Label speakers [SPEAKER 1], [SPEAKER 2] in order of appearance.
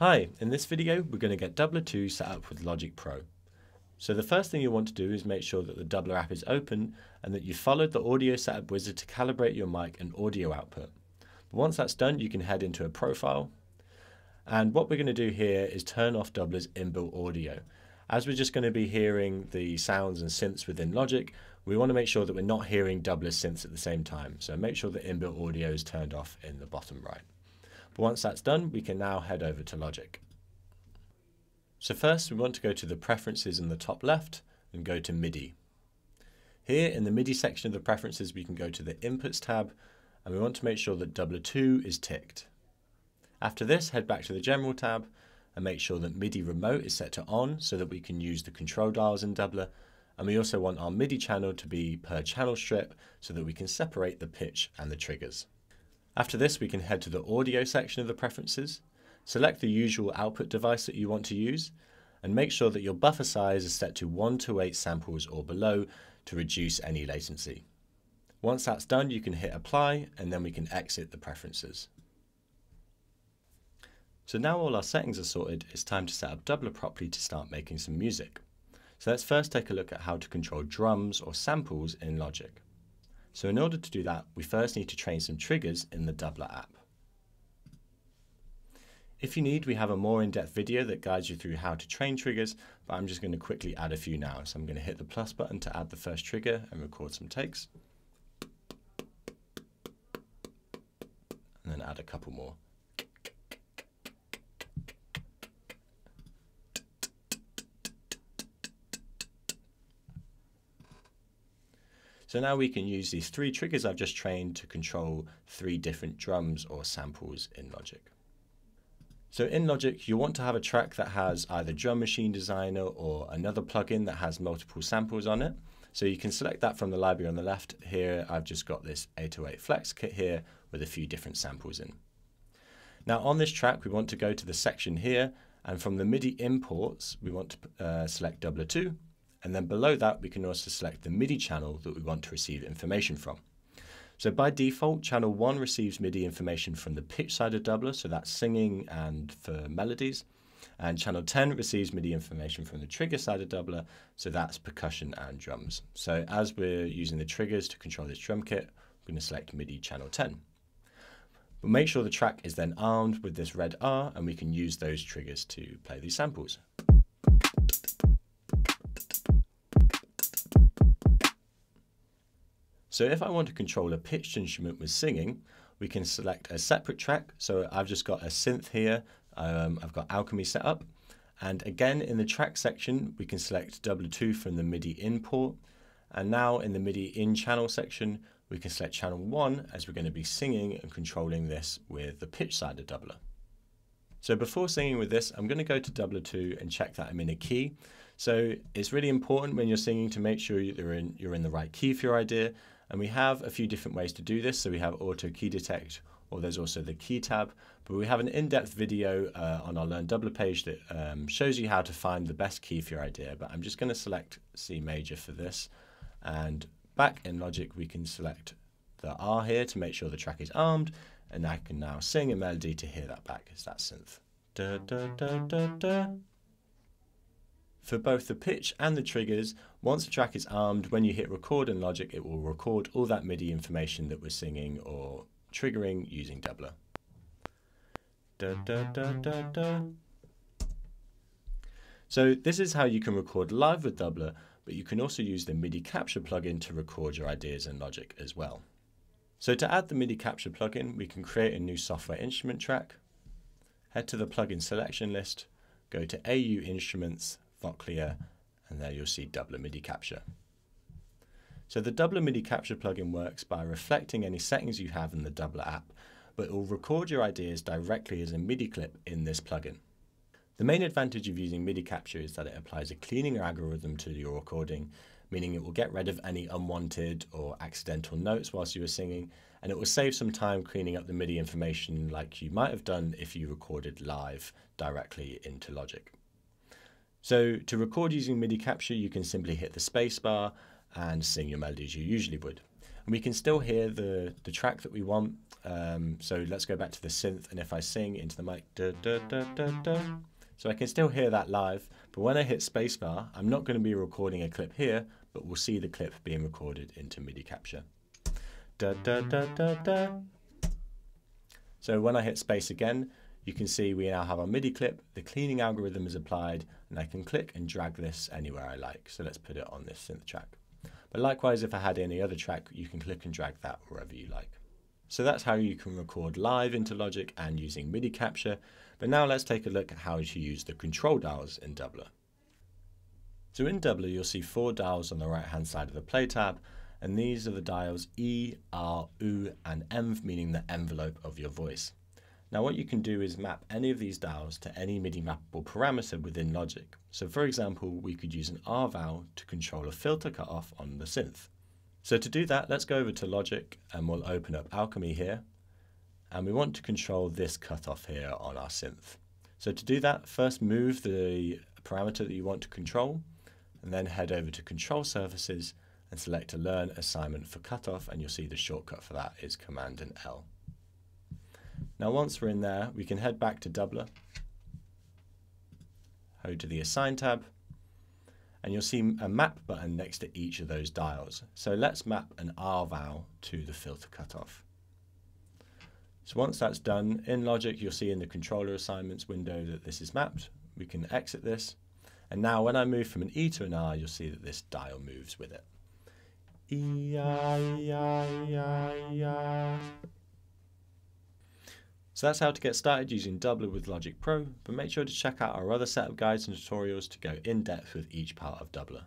[SPEAKER 1] Hi, in this video we're going to get Dubler 2 set up with Logic Pro. So the first thing you want to do is make sure that the Dubler app is open and that you followed the audio setup wizard to calibrate your mic and audio output. But once that's done you can head into a profile and what we're going to do here is turn off Dubler's inbuilt audio. As we're just going to be hearing the sounds and synths within Logic, we want to make sure that we're not hearing Dubler's synths at the same time. So make sure the inbuilt audio is turned off in the bottom right. But once that's done, we can now head over to Logic. So first we want to go to the preferences in the top left and go to MIDI. Here in the MIDI section of the preferences we can go to the Inputs tab and we want to make sure that Dubler 2 is ticked. After this head back to the General tab and make sure that MIDI remote is set to on so that we can use the control dials in Dubler and we also want our MIDI channel to be per channel strip so that we can separate the pitch and the triggers. After this we can head to the audio section of the preferences Select the usual output device that you want to use and make sure that your buffer size is set to 1 to 8 samples or below to reduce any latency. Once that's done, you can hit apply and then we can exit the preferences. So now all our settings are sorted, it's time to set up Dubler properly to start making some music. So let's first take a look at how to control drums or samples in Logic. So in order to do that, we first need to train some triggers in the Dubler app. If you need, we have a more in-depth video that guides you through how to train triggers, but I'm just going to quickly add a few now. So I'm going to hit the plus button to add the first trigger and record some takes. And then add a couple more. So now we can use these three triggers I've just trained to control three different drums or samples in Logic. So in Logic, you want to have a track that has either Drum Machine Designer or another plugin that has multiple samples on it. So you can select that from the library on the left. Here, I've just got this 808 Flex kit here with a few different samples in. Now on this track, we want to go to the section here, and from the MIDI imports, we want to uh, select Dubler 2, and then below that, we can also select the MIDI channel that we want to receive information from. So by default, channel 1 receives MIDI information from the pitch side of Dubler, so that's singing and for melodies. And channel 10 receives MIDI information from the trigger side of Dubler, so that's percussion and drums. So as we're using the triggers to control this drum kit, we're going to select MIDI channel 10. But make sure the track is then armed with this red R and we can use those triggers to play these samples. So if I want to control a pitched instrument with singing, we can select a separate track. So I've just got a synth here. Um, I've got Alchemy set up. And again, in the track section, we can select Dubler 2 from the MIDI import. And now in the MIDI in channel section, we can select channel 1 as we're going to be singing and controlling this with the pitch side of Dubler. So before singing with this, I'm going to go to Dubler 2 and check that I'm in a key. So it's really important when you're singing to make sure you're in, you're in the right key for your idea. And we have a few different ways to do this. So we have auto key detect, or there's also the key tab. But we have an in-depth video uh, on our Learn Dubler page that um, shows you how to find the best key for your idea. But I'm just going to select C major for this. And back in Logic, we can select the R here to make sure the track is armed. And I can now sing a melody to hear that back. It's that synth. Da, da, da, for both the pitch and the triggers, once the track is armed, when you hit record in Logic, it will record all that MIDI information that we're singing or triggering using Dubler. Da, da, da, so this is how you can record live with Dubler, but you can also use the MIDI Capture plugin to record your ideas in Logic as well. So to add the MIDI Capture plugin, we can create a new software instrument track, head to the plugin selection list, go to AU Instruments, Vochlea, and there you'll see Dubler MIDI Capture. So the Dubler MIDI Capture plugin works by reflecting any settings you have in the Dubler app, but it will record your ideas directly as a MIDI clip in this plugin. The main advantage of using MIDI Capture is that it applies a cleaning algorithm to your recording, meaning it will get rid of any unwanted or accidental notes whilst you are singing, and it will save some time cleaning up the MIDI information like you might have done if you recorded live directly into Logic. So to record using MIDI capture, you can simply hit the spacebar and sing your melody as you usually would. And we can still hear the, the track that we want. Um, so let's go back to the synth, and if I sing into the mic, da, da, da, so I can still hear that live, but when I hit spacebar, I'm not going to be recording a clip here, but we'll see the clip being recorded into MIDI capture. Da, da, da, da, da. So when I hit space again, you can see we now have our MIDI clip, the cleaning algorithm is applied, and I can click and drag this anywhere I like. So let's put it on this synth track. But likewise, if I had any other track, you can click and drag that wherever you like. So that's how you can record live into Logic and using MIDI capture. But now let's take a look at how to use the control dials in Dubler. So in Dubler, you'll see four dials on the right hand side of the play tab, and these are the dials E, R, U, and ENV, meaning the envelope of your voice. Now what you can do is map any of these dials to any MIDI mappable parameter within Logic. So for example, we could use an R val to control a filter cutoff on the synth. So to do that, let's go over to Logic and we'll open up Alchemy here. And we want to control this cutoff here on our synth. So to do that, first move the parameter that you want to control and then head over to Control Surfaces and select a Learn Assignment for Cutoff and you'll see the shortcut for that is Command and L. Now once we're in there, we can head back to Dubler, go to the Assign tab, and you'll see a map button next to each of those dials. So let's map an R val to the filter cutoff. So once that's done, in Logic you'll see in the controller assignments window that this is mapped. We can exit this. And now when I move from an E to an R, you'll see that this dial moves with it. So that's how to get started using Dubler with Logic Pro, but make sure to check out our other set of guides and tutorials to go in depth with each part of Dubler.